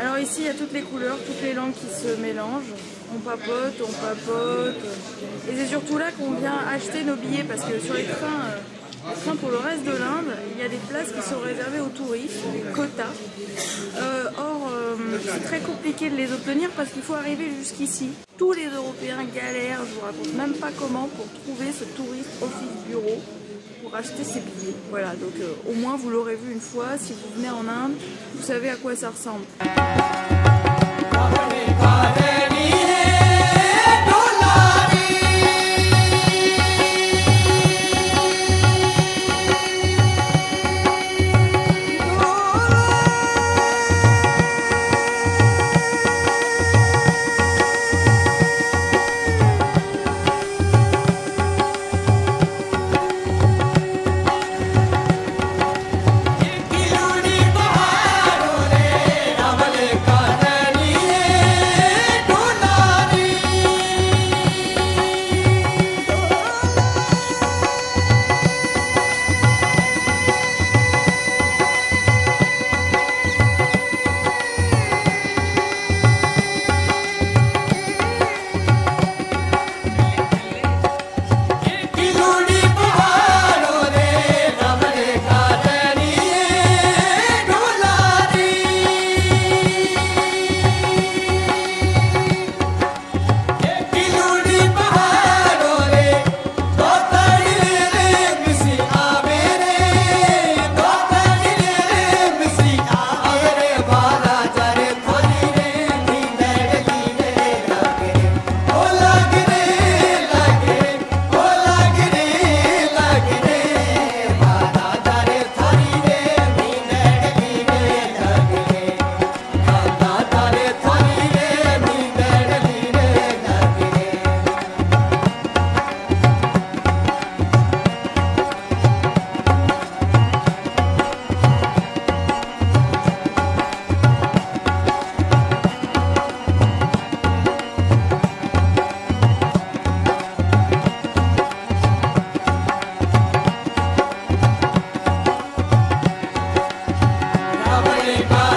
Alors ici, il y a toutes les couleurs, toutes les langues qui se mélangent. On papote, on papote. Et c'est surtout là qu'on vient acheter nos billets parce que sur les trains, euh, trains pour le reste de l'Inde, il y a des places qui sont réservées aux touristes, des quotas. Euh, or, euh, c'est très compliqué de les obtenir parce qu'il faut arriver jusqu'ici. Tous les Européens galèrent, je vous raconte même pas comment, pour trouver ce touriste office bureau pour acheter ses billets. Voilà, donc au moins vous l'aurez vu une fois, si vous venez en Inde, vous savez à quoi ça ressemble. Hare